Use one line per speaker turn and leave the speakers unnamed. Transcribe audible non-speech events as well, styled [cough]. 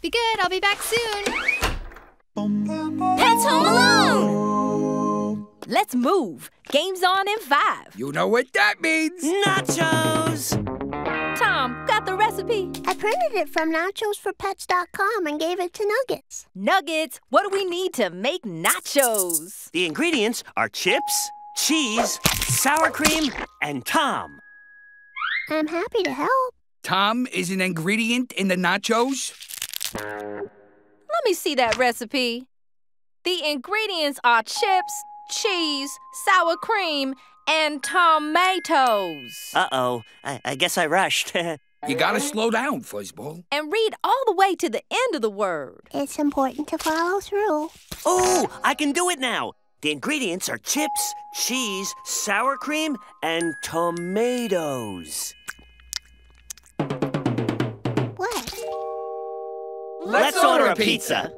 Be good, I'll be back soon.
Pets Home Alone! Let's move. Game's on in five.
You know what that means.
Nachos!
Tom, got the recipe?
I printed it from nachosforpets.com and gave it to Nuggets.
Nuggets, what do we need to make nachos?
The ingredients are chips, cheese, sour cream, and Tom.
I'm happy to help.
Tom is an ingredient in the nachos.
Let me see that recipe. The ingredients are chips, cheese, sour cream, and tomatoes.
Uh-oh, I, I guess I rushed. [laughs]
You gotta slow down, Fuzzball.
And read all the way to the end of the word.
It's important to follow through.
oh, I can do it now. The ingredients are chips, cheese, sour cream, and tomatoes. Let's order a pizza.